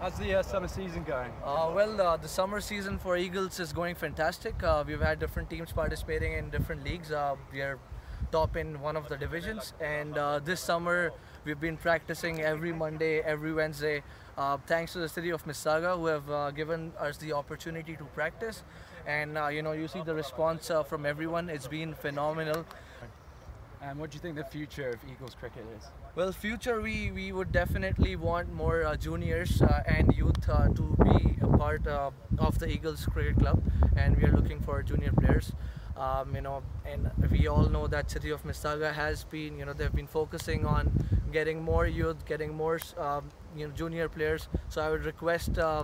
How's the uh, summer season going? Uh, well, uh, the summer season for Eagles is going fantastic. Uh, we've had different teams participating in different leagues. Uh, we are top in one of the divisions, and uh, this summer we've been practicing every Monday, every Wednesday. Thanks to the city of Mississauga, who have given us the opportunity to practice, and you know you see the response from everyone. It's been phenomenal. And what do you think the future of Eagles cricket is? Well, future we, we would definitely want more uh, juniors uh, and youth uh, to be a part uh, of the Eagles Cricket Club, and we are looking for junior players. Um, you know, and we all know that City of Mississauga has been, you know, they've been focusing on getting more youth, getting more, um, you know, junior players. So I would request uh,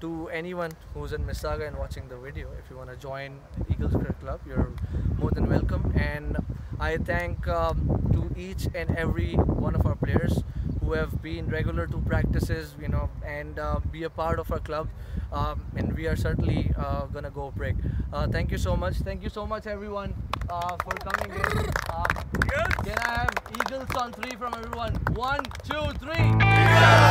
to anyone who's in Mississauga and watching the video, if you want to join Eagles Cricket Club, you're more than welcome. And I thank um, to each and every one of our players who have been regular to practices, you know, and uh, be a part of our club. Um, and we are certainly uh, gonna go break. Uh, thank you so much. Thank you so much, everyone, uh, for coming in. Uh, can I have Eagles on three from everyone? One, two, three. Thank you so much.